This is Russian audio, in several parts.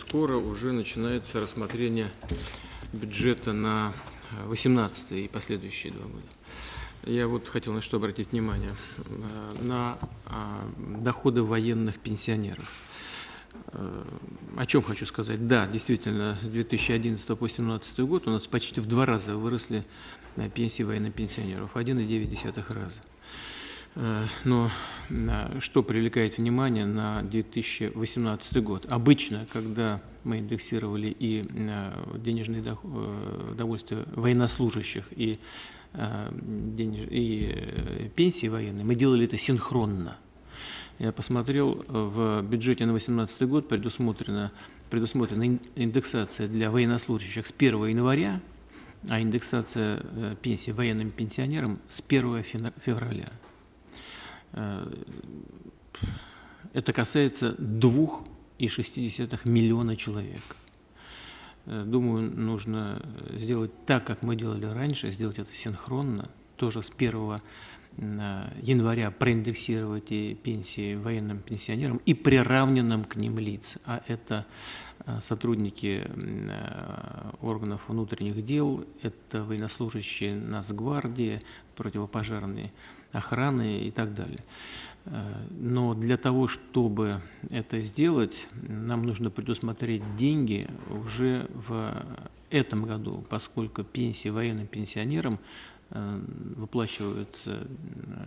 Скоро уже начинается рассмотрение бюджета на 18 и последующие два года. Я вот хотел на что обратить внимание. Э, на а, доходы военных пенсионеров. Э, о чем хочу сказать? Да, действительно, с 2011 по 2017 год у нас почти в два раза выросли э, пенсии военных пенсионеров. 1,9 раза. Э, но что привлекает внимание на 2018 год? Обычно, когда мы индексировали и денежные довольствия военнослужащих, и, денеж... и пенсии военные, мы делали это синхронно – я посмотрел, в бюджете на 2018 год предусмотрена, предусмотрена индексация для военнослужащих с 1 января, а индексация э, пенсии военным пенсионерам с 1 февраля. Э, это касается 2,6 миллиона человек. Э, думаю, нужно сделать так, как мы делали раньше, сделать это синхронно, тоже с 1 января проиндексировать пенсии военным пенсионерам и приравненным к ним лиц. А это а, сотрудники а, органов внутренних дел, это военнослужащие Нацгвардии, противопожарные охраны и так далее. А, но для того, чтобы это сделать, нам нужно предусмотреть деньги уже в этом году, поскольку пенсии военным пенсионерам Э, выплачиваются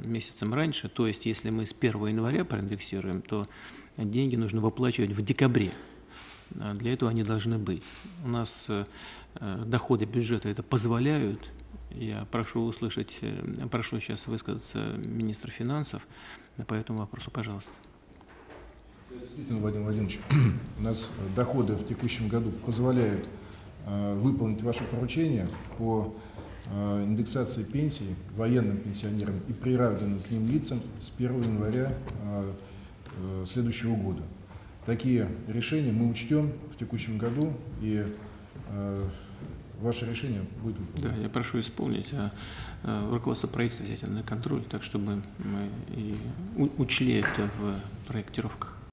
месяцем раньше, то есть если мы с 1 января проиндексируем, то деньги нужно выплачивать в декабре. А для этого они должны быть. У нас э, доходы бюджета это позволяют. Я прошу услышать, э, прошу сейчас высказаться министра финансов по этому вопросу, пожалуйста. Действительно, Владимир Владимирович, у нас доходы в текущем году позволяют выполнить ваше поручение по Э, индексации пенсий военным пенсионерам и приравненным к ним лицам с 1 января э, э, следующего года. Такие решения мы учтем в текущем году, и ваше решение будет выполнено. Да, я прошу исполнить, а руководство правительства взять на контроль, так чтобы мы и учли это в проектировках.